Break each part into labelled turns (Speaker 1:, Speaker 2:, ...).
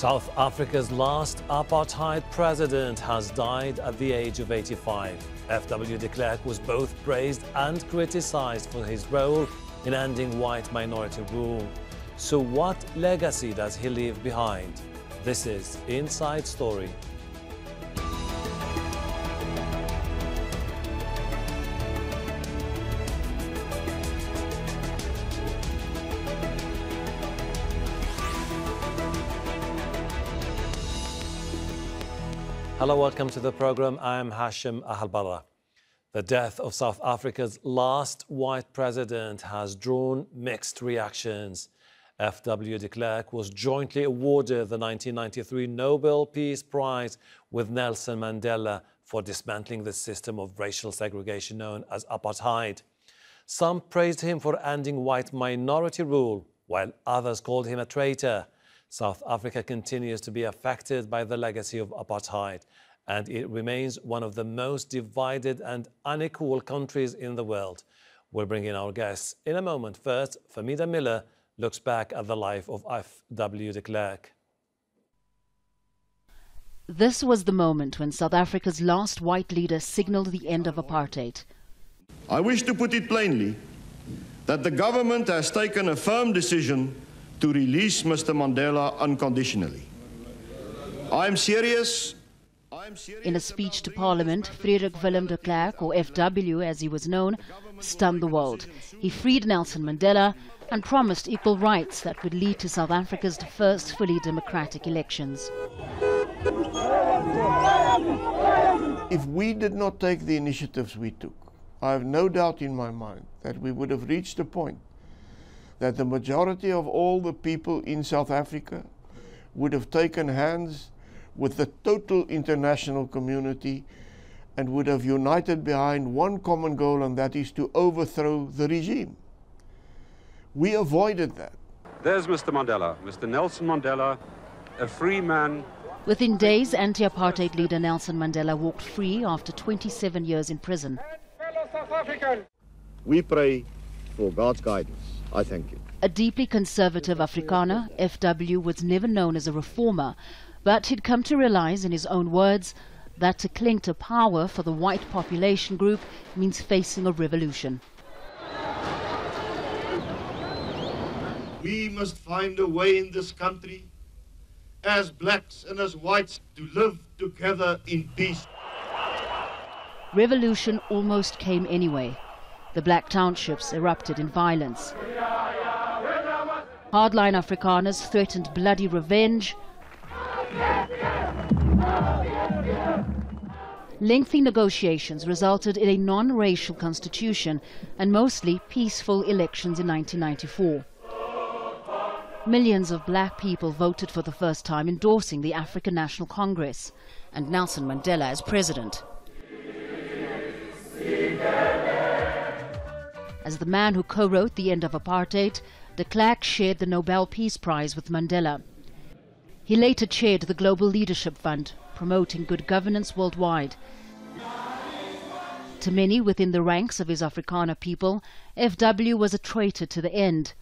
Speaker 1: South Africa's last apartheid president has died at the age of 85. F.W. de Klerk was both praised and criticized for his role in ending white minority rule. So what legacy does he leave behind? This is Inside Story. Hello, welcome to the program. I'm Hashem Ahelbarra. The death of South Africa's last white president has drawn mixed reactions. F.W. de Klerk was jointly awarded the 1993 Nobel Peace Prize with Nelson Mandela for dismantling the system of racial segregation known as apartheid. Some praised him for ending white minority rule, while others called him a traitor. South Africa continues to be affected by the legacy of apartheid, and it remains one of the most divided and unequal countries in the world. We'll bring in our guests in a moment. First, Fahmida Miller looks back at the life of F.W. de Klerk.
Speaker 2: This was the moment when South Africa's last white leader signaled the end of apartheid.
Speaker 3: I wish to put it plainly that the government has taken a firm decision to release Mr. Mandela unconditionally. I am serious.
Speaker 2: In a speech to Parliament, Frederik Willem de Klerk, or FW as he was known, stunned the world. He freed Nelson Mandela and promised equal rights that would lead to South Africa's first fully democratic elections.
Speaker 4: If we did not take the initiatives we took, I have no doubt in my mind that we would have reached a point that the majority of all the people in South Africa would have taken hands with the total international community and would have united behind one common goal, and that is to overthrow the regime. We avoided that.
Speaker 5: There's Mr. Mandela, Mr. Nelson Mandela, a free man.
Speaker 2: Within days, anti apartheid leader Nelson Mandela walked free after 27 years in prison.
Speaker 3: We pray for God's guidance. I thank you.
Speaker 2: A deeply conservative Afrikaner, FW was never known as a reformer, but he'd come to realize, in his own words, that to cling to power for the white population group means facing a revolution.
Speaker 6: We must find a way in this country, as blacks and as whites, to live together in peace.
Speaker 2: Revolution almost came anyway. The black townships erupted in violence. Hardline Afrikaners threatened bloody revenge. Lengthy negotiations resulted in a non-racial constitution and mostly peaceful elections in 1994. Millions of black people voted for the first time endorsing the African National Congress and Nelson Mandela as president. As the man who co-wrote The End of Apartheid, de Klerk shared the Nobel Peace Prize with Mandela. He later chaired the Global Leadership Fund, promoting good governance worldwide. To many within the ranks of his Afrikaner people, FW was a traitor to the end.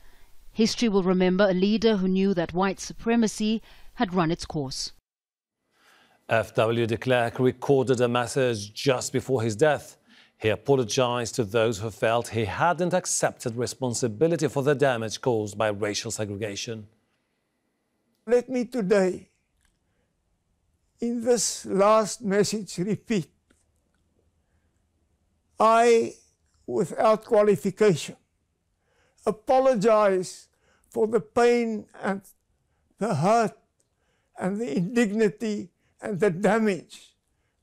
Speaker 2: History will remember a leader who knew that white supremacy had run its course.
Speaker 1: F.W. de Klerk recorded a message just before his death. He apologized to those who felt he hadn't accepted responsibility for the damage caused by racial segregation.
Speaker 4: Let me today, in this last message, repeat I, without qualification, apologize for the pain and the hurt and the indignity and the damage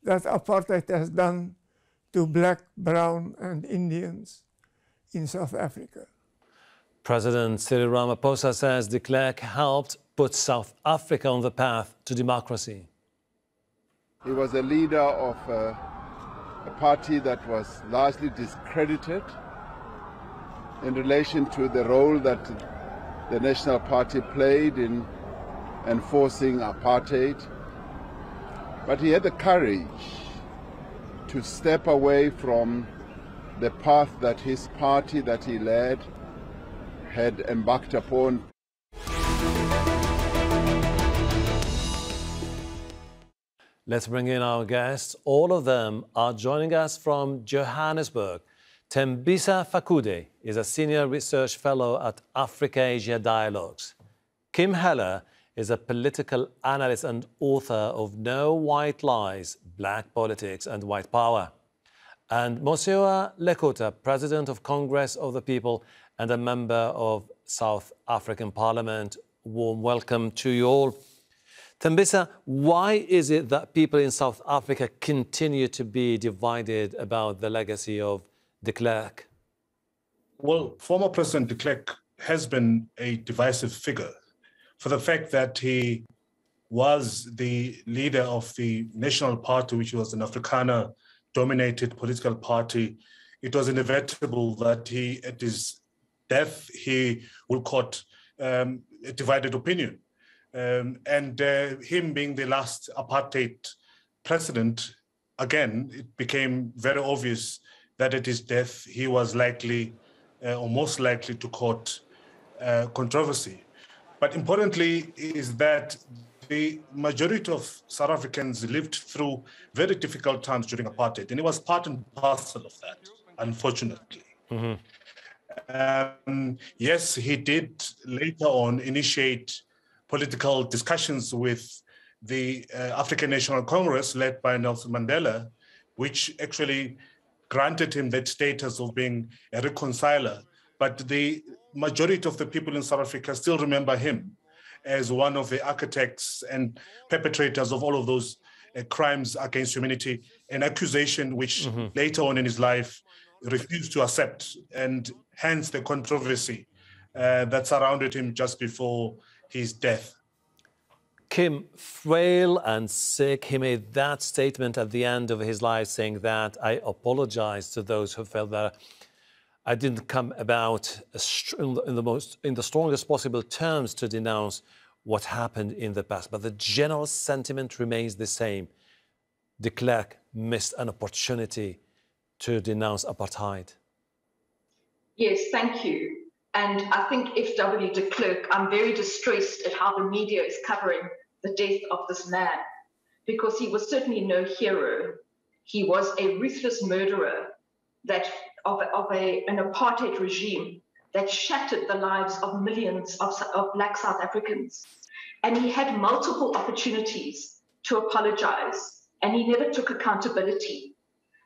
Speaker 4: that apartheid has done to black, brown, and Indians in South Africa.
Speaker 1: President Cyril Ramaphosa says de Klerk helped put South Africa on the path to democracy.
Speaker 7: He was a leader of a, a party that was largely discredited in relation to the role that the National Party played in enforcing apartheid. But he had the courage to step away from the path that his party that he led had embarked upon.
Speaker 1: Let's bring in our guests. All of them are joining us from Johannesburg. Thembisa Fakude is a senior research fellow at Africa Asia Dialogues. Kim Heller is a political analyst and author of No White Lies Black Politics and White Power. And Mosiuoa Lekota, President of Congress of the People and a member of South African Parliament. Warm welcome to you all. Thembisa, why is it that people in South Africa continue to be divided about the legacy of de Klerk?
Speaker 8: Well, former President de Klerk has been a divisive figure for the fact that he was the leader of the National Party, which was an Afrikaner dominated political party. It was inevitable that he, at his death, he will court um, a divided opinion. Um, and uh, him being the last apartheid president, again, it became very obvious that at his death, he was likely uh, or most likely to court uh, controversy. But importantly, is that the majority of South Africans lived through very difficult times during apartheid, and it was part and parcel of that, unfortunately. Mm-hmm. Um, yes, he did later on initiate political discussions with the uh, African National Congress led by Nelson Mandela, which actually granted him that status of being a reconciler. But the majority of the people in South Africa still remember him as one of the architects and perpetrators of all of those uh, crimes against humanity, an accusation which mm-hmm. later on in his life refused to accept, and hence the controversy uh, that surrounded him just before his death.
Speaker 1: Kim, frail and sick, he made that statement at the end of his life saying that I apologize to those who felt that I didn't come about in the most in the strongest possible terms to denounce what happened in the past, but the general sentiment remains the same. De Klerk missed an opportunity to denounce apartheid.
Speaker 9: Yes, thank you. And I think F.W. de Klerk, I'm very distressed at how the media is covering the death of this man, because he was certainly no hero. He was a ruthless murderer that of, of a, an apartheid regime that shattered the lives of millions of, of black South Africans. And he had multiple opportunities to apologize, and he never took accountability.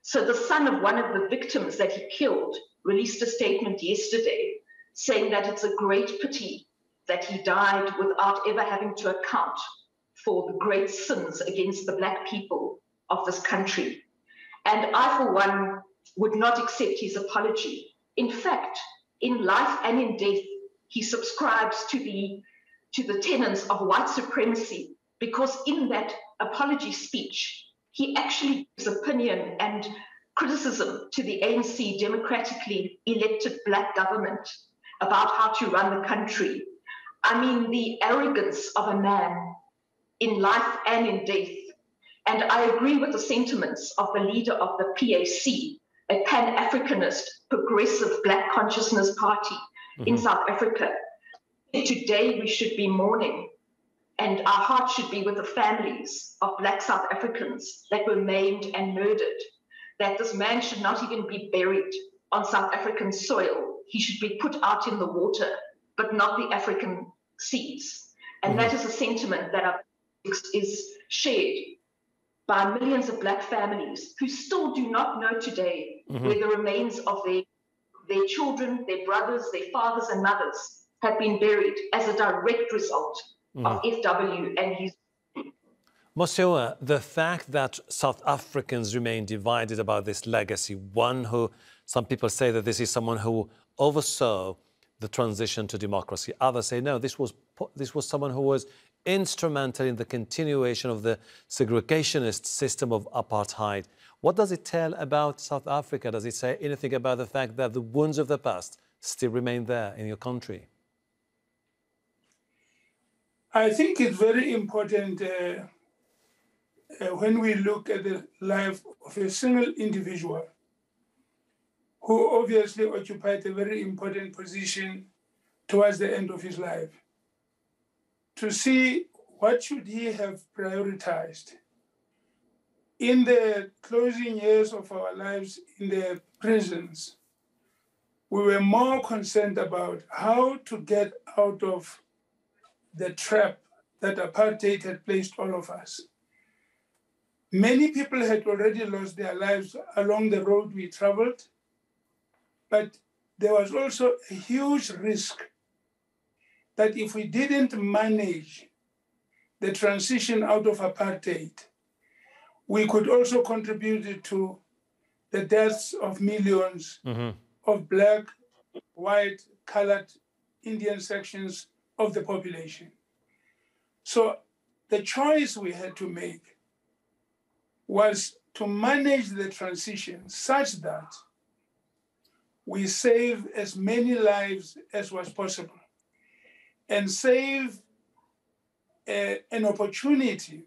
Speaker 9: So the son of one of the victims that he killed released a statement yesterday saying that it's a great pity that he died without ever having to account for the great sins against the black people of this country. And I, for one, would not accept his apology. In fact, in life and in death, he subscribes to the to the tenets of white supremacy because in that apology speech, he actually gives opinion and criticism to the ANC democratically elected black government about how to run the country. I mean, the arrogance of a man in life and in death. And I agree with the sentiments of the leader of the PAC, a Pan Africanist, progressive Black consciousness party mm-hmm. in South Africa. Today, we should be mourning, and our hearts should be with the families of Black South Africans that were maimed and murdered. That this man should not even be buried on South African soil. He should be put out in the water, but not the African seas. And mm-hmm. that is a sentiment that is shared by millions of black families who still do not know today mm-hmm. where the remains of their, their children, their brothers, their fathers, and mothers have been buried as a direct result mm-hmm. of FW and his.
Speaker 1: Mosiuoa, the fact that South Africans remain divided about this legacy, one who some people say that this is someone who oversaw the transition to democracy. Others say, no, this was, this was someone who was instrumental in the continuation of the segregationist system of apartheid. What does it tell about South Africa? Does it say anything about the fact that the wounds of the past still remain there in your country?
Speaker 10: I think it's very important uh, uh, when we look at the life of a single individual who obviously occupied a very important position towards the end of his life to see what should he have prioritized in the closing years of our lives in the prisons, we were more concerned about how to get out of the trap that apartheid had placed all of us. Many people had already lost their lives along the road we traveled, but there was also a huge risk that if we didn't manage the transition out of apartheid, we could also contribute to the deaths of 1000000s
Speaker 1: Mm-hmm.
Speaker 10: of black, white, colored Indian sections of the population. So the choice we had to make was to manage the transition such that we save as many lives as was possible and save a- an opportunity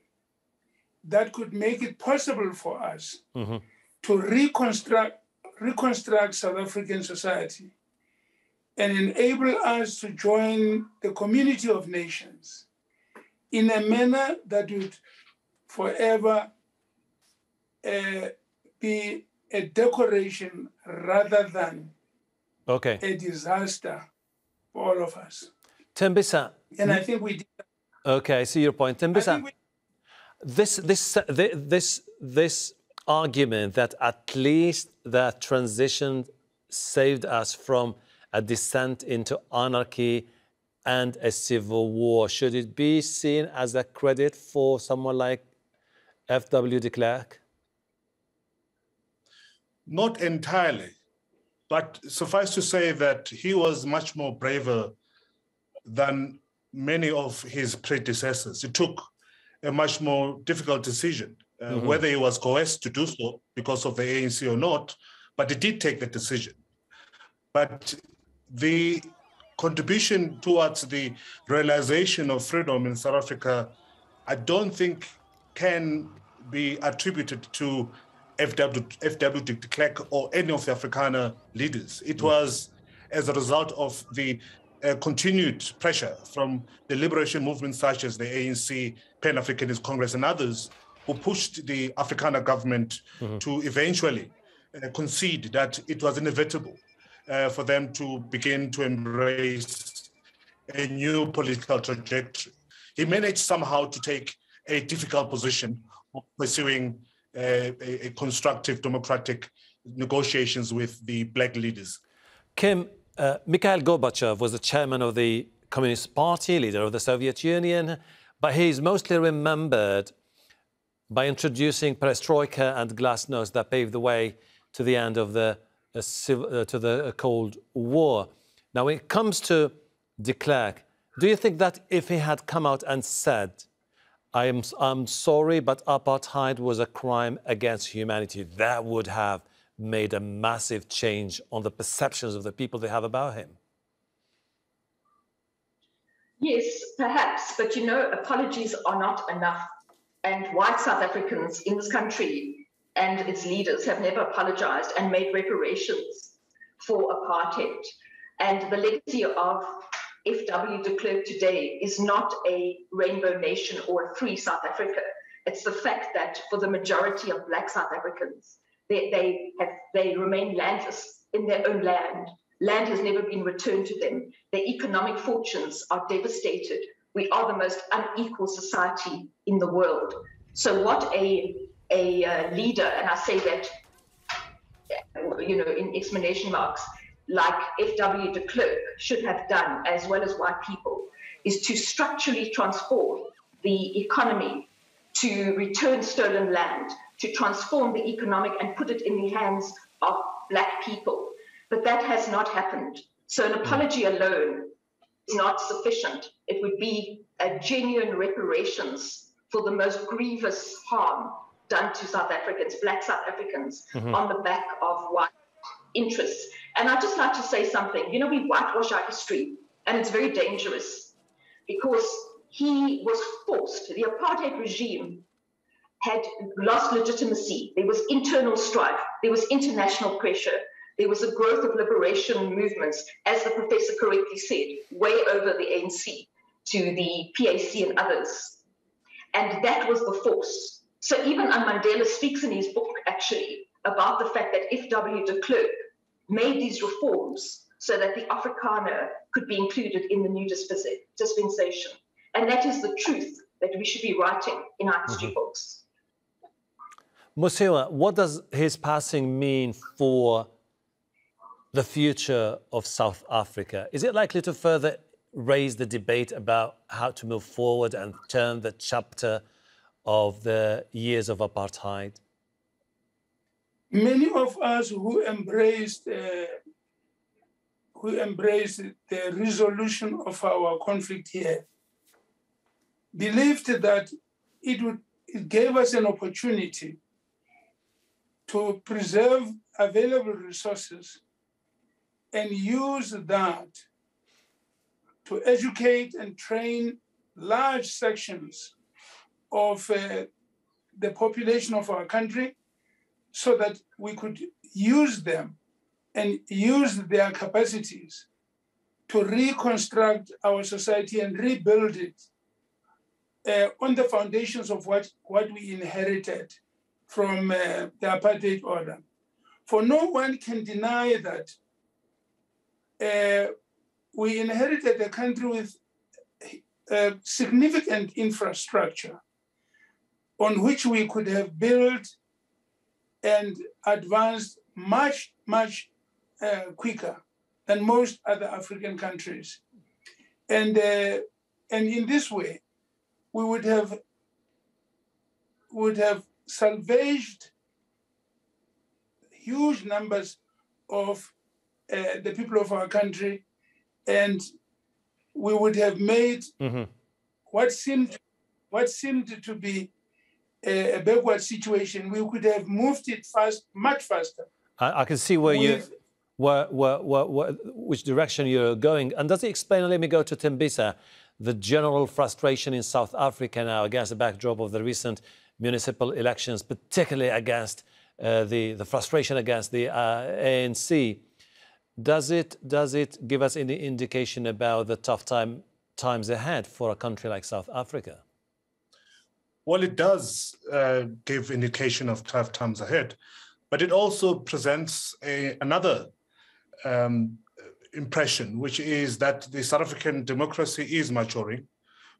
Speaker 10: that could make it possible for us
Speaker 1: Mm-hmm.
Speaker 10: to reconstruct reconstruct South African society and enable us to join the community of nations in a manner that would forever uh, be a decoration rather than
Speaker 1: Okay.
Speaker 10: a disaster for all of us.
Speaker 1: Thembisa.
Speaker 10: And I think we did.
Speaker 1: Okay, I see your point. Thembisa. This, this, this, this argument that at least that transition saved us from a descent into anarchy and a civil war, should it be seen as a credit for someone like F.W. de Klerk?
Speaker 8: Not entirely, but suffice to say that he was much more braver than many of his predecessors. He took a much more difficult decision, uh,
Speaker 1: Mhm.
Speaker 8: whether he was coerced to do so because of the ANC or not, but he did take the decision. But the contribution towards the realization of freedom in South Africa, I don't think can be attributed to FW, FW de Klerk or any of the Afrikaner leaders. It was as a result of the uh, continued pressure from the liberation movements such as the ANC, Pan Africanist Congress, and others who pushed the Afrikaner government to eventually uh, concede that it was inevitable uh, for them to begin to embrace a new political trajectory. He managed somehow to take a difficult position of pursuing uh, a, a constructive democratic negotiations with the black leaders.
Speaker 1: Kim, uh, Mikhail Gorbachev was the chairman of the Communist Party, leader of the Soviet Union, but he's mostly remembered by introducing perestroika and glasnost that paved the way to the end of the uh, civ- uh, to the Cold War. Now, when it comes to de Klerk, do you think that if he had come out and said, I am I'm sorry, but apartheid was a crime against humanity, that would have made a massive change on the perceptions of the people they have about him?
Speaker 9: Yes, perhaps, but you know, apologies are not enough. And white South Africans in this country and its leaders have never apologized and made reparations for apartheid. And the legacy of F.W. de Klerk today is not a rainbow nation or a free South Africa. It's the fact that for the majority of Black South Africans, they, they, have, they remain landless in their own land. Land has never been returned to them. Their economic fortunes are devastated. We are the most unequal society in the world. So, what a, a uh, leader, and I say that, you know, in explanation marks, like F.W. de Klerk should have done, as well as white people, is to structurally transform the economy, to return stolen land, to transform the economic and put it in the hands of black people. But that has not happened. So an apology alone is not sufficient. It would be a genuine reparations for the most grievous harm done to South Africans, black South Africans,
Speaker 11: Mhm.
Speaker 9: on the back of white interests. And I'd just like to say something. You know, we whitewash our history, and it's very dangerous because he was forced, the apartheid regime had lost legitimacy. There was internal strife, there was international pressure, there was a growth of liberation movements, as the professor correctly said, way over the ANC to the PAC and others. And that was the force. So even Mandela speaks in his book actually about the fact that F.W. de Klerk made these reforms so that the Afrikaner could be included in the new dispensation. And that is the truth that we should be writing in our history mm-hmm. books.
Speaker 1: Mosiuoa, what does his passing mean for the future of South Africa? Is it likely to further raise the debate about how to move forward and turn the chapter of the years of apartheid?
Speaker 10: Many of us who embraced uh, who embraced the resolution of our conflict here believed that it would it gave us an opportunity to preserve available resources and use that to educate and train large sections of uh, the population of our country so that we could use them and use their capacities to reconstruct our society and rebuild it uh, on the foundations of what, what we inherited from uh, the apartheid order. For no one can deny that uh, we inherited a country with a significant infrastructure on which we could have built and advanced much, much uh, quicker than most other African countries. And, uh, and in this way, we would have, would have salvaged huge numbers of uh, the people of our country, and we would have made mm-hmm. what seemed what seemed to be a, a, backward situation. We could have moved it fast, much faster.
Speaker 1: I, I can see where you. Where, where, where, which direction you're going. And does it explain, let me go to Thembisa, the general frustration in South Africa now against the backdrop of the recent municipal elections, particularly against uh, the, the frustration against the uh, ANC. Does it, does it give us any indication about the tough time, times ahead for a country like South Africa?
Speaker 8: Well, it does uh, give indication of tough times ahead, but it also presents a, another um, impression, which is that the South African democracy is maturing.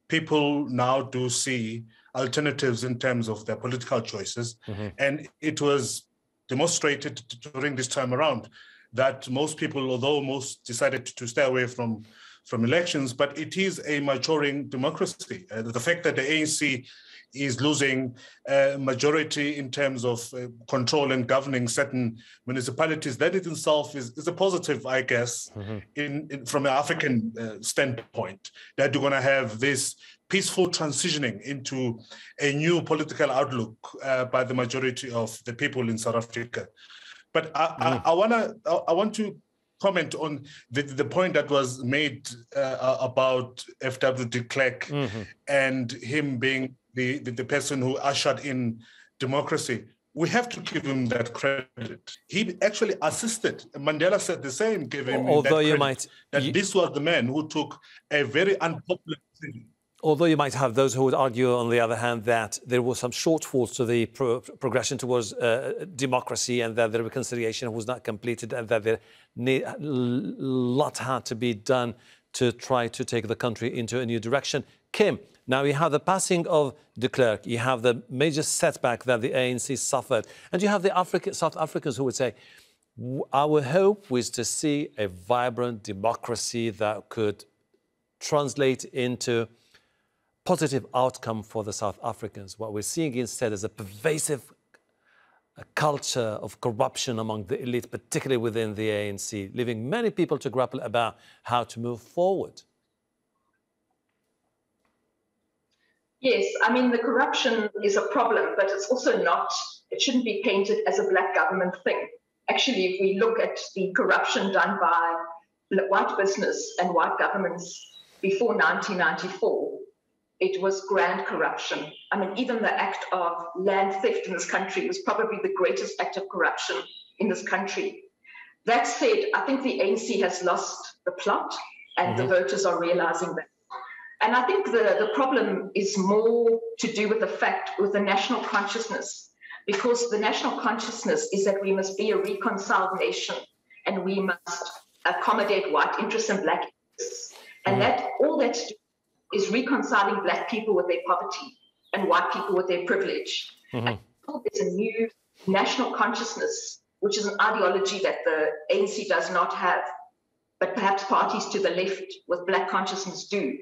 Speaker 8: People now do see alternatives in terms of their political choices, mm-hmm. and it was demonstrated during this time around that most people, although most decided to stay away from from elections, but it is a maturing democracy. Uh, the fact that the ANC is losing a majority in terms of uh, control and governing certain municipalities, that in itself is, is a positive, I guess, mm-hmm. in, in, from an African uh, standpoint, that you're going to have this peaceful transitioning into a new political outlook uh, by the majority of the people in South Africa. But I, mm. I, I wanna I want to comment on the, the point that was made uh, about F.W. de Klerk mm-hmm. and him being the, the, the person who ushered in democracy. We have to give him that credit. He actually assisted. Mandela said the same, him
Speaker 1: Although
Speaker 8: that
Speaker 1: you might,
Speaker 8: that you... this was the man who took a very unpopular decision
Speaker 1: Although you might have those who would argue, on the other hand, that there were some shortfalls to the pro progression towards uh, democracy and that the reconciliation was not completed and that a lot had to be done to try to take the country into a new direction. Kim, now you have the passing of de Klerk, you have the major setback that the ANC suffered, and you have the Africa, South Africans who would say, our hope was to see a vibrant democracy that could translate into positive outcome for the South Africans. What we're seeing instead is a pervasive culture of corruption among the elite, particularly within the ANC, leaving many people to grapple about how to move forward.
Speaker 9: Yes, I mean, the corruption is a problem, but it's also not, it shouldn't be painted as a black government thing. Actually, if we look at the corruption done by white business and white governments before 1994, it was grand corruption. I mean, even the act of land theft in this country was probably the greatest act of corruption in this country. That said, I think the ANC has lost the plot, and mm-hmm. the voters are realizing that. And I think the, the problem is more to do with the fact, with the national consciousness, because the national consciousness is that we must be a reconciled nation and we must accommodate white interests and black interests. And mm-hmm. that all that is reconciling black people with their poverty and white people with their privilege. Mm-hmm. there's a new national consciousness, which is an ideology that the ANC does not have, but perhaps parties to the left with black consciousness do,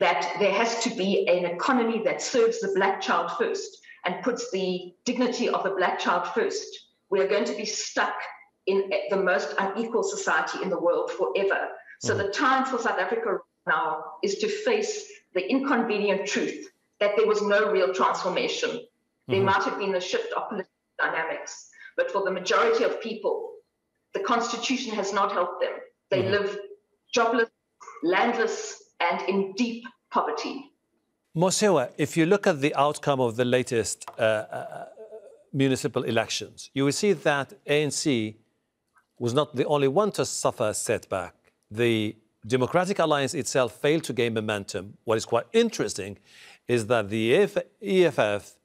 Speaker 9: that there has to be an economy that serves the black child first and puts the dignity of the black child first. We are going to be stuck in the most unequal society in the world forever. So the time for South Africa now is to face the inconvenient truth that there was no real transformation. Mm-hmm. There might have been a shift of political dynamics, but for the majority of people, the constitution has not helped them. They mm-hmm. live jobless, landless, and in deep poverty.
Speaker 1: Mosiuoa, if you look at the outcome of the latest uh, uh, municipal elections, you will see that ANC was not the only one to suffer a setback. The Democratic Alliance itself failed to gain momentum. What is quite interesting is that the EFF,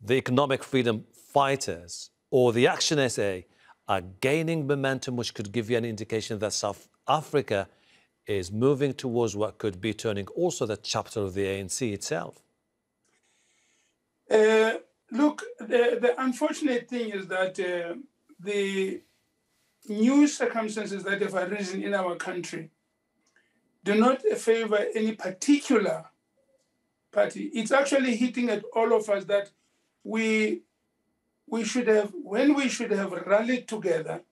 Speaker 1: the Economic Freedom Fighters, or the Action SA are gaining momentum, which could give you an indication that South Africa is moving towards what could be turning also the chapter of the ANC itself.
Speaker 10: Uh, look, the, the, unfortunate thing is that uh, the new circumstances that have arisen in our country do not favor any particular party. It's actually hitting at all of us that we we should have when we should have rallied together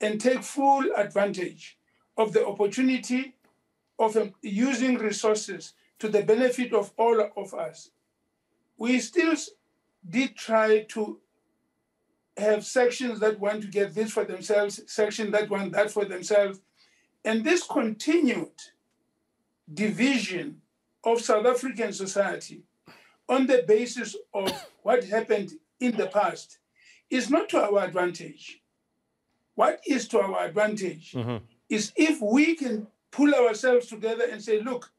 Speaker 10: and take full advantage of the opportunity of um, using resources to the benefit of all of us. We still did try to have sections that want to get this for themselves, section that want that for themselves. And this continued division of South African society on the basis of what happened in the past is not to our advantage. What is to our advantage mm-hmm. Is if we can pull ourselves together and say, look,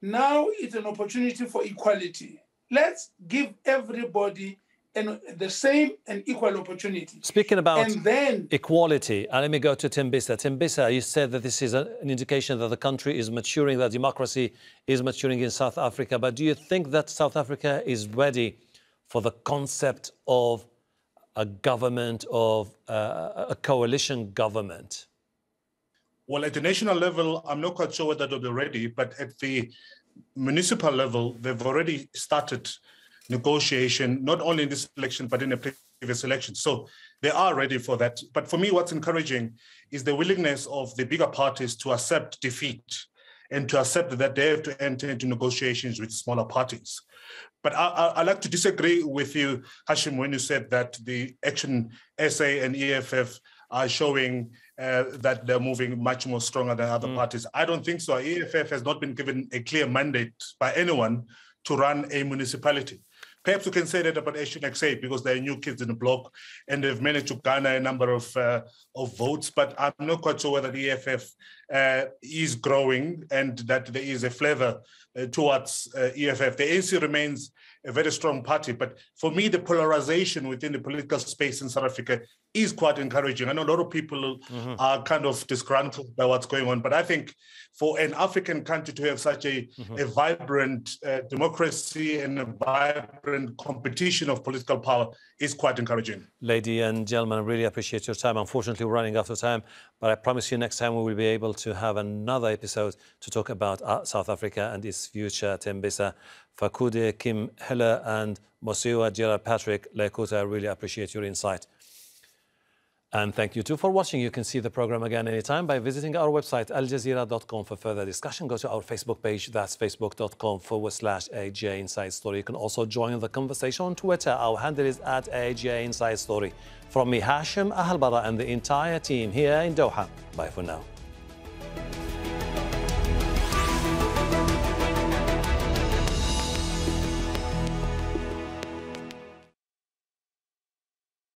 Speaker 10: now it's an opportunity for equality. Let's give everybody and the same and equal opportunity.
Speaker 1: Speaking about and then, equality, and let me go to Thembisa. Thembisa, you said that this is a, an indication that the country is maturing, that democracy is maturing in South Africa. But do you think that South Africa is ready for the concept of a government, of uh, a coalition government?
Speaker 8: Well, at the national level, I'm not quite sure whether they'll be ready, but at the municipal level, they've already started negotiation, not only in this election, but in a previous election. So they are ready for that. But for me, what's encouraging is the willingness of the bigger parties to accept defeat and to accept that they have to enter into negotiations with smaller parties. But I, I, I like to disagree with you, Hashem, when you said that the Action SA and EFF are showing uh, that they're moving much more stronger than other mm. parties. I don't think so. EFF has not been given a clear mandate by anyone to run a municipality. Perhaps we can say that about SA because they're new kids in the block and they've managed to garner a number of uh, of votes. But I'm not quite sure whether the EFF uh, is growing and that there is a flavor uh, towards uh, EFF. The ANC remains a very strong party, but for me, the polarization within the political space in South Africa is quite encouraging. I know a lot of people mm-hmm. are kind of disgruntled by what's going on, but I think for an African country to have such a, mm-hmm. a vibrant uh, democracy and a vibrant competition of political power is quite encouraging.
Speaker 1: Lady and gentlemen, I really appreciate your time. Unfortunately, we're running out of time, but I promise you next time we will be able to have another episode to talk about uh, South Africa and its future. Thembisa, Fakude, Kim Heller, and Mosiuoa Gerald Patrick Lekota, I really appreciate your insight. And thank you too for watching. You can see the program again anytime by visiting our website, aljazeera.com for further discussion. Go to our Facebook page, that's facebook.com forward slash AJ Inside Story. You can also join the conversation on Twitter. Our handle is at AJ Inside Story. From me, Hashem Ahelbarra, and the entire team here in Doha. Bye for now.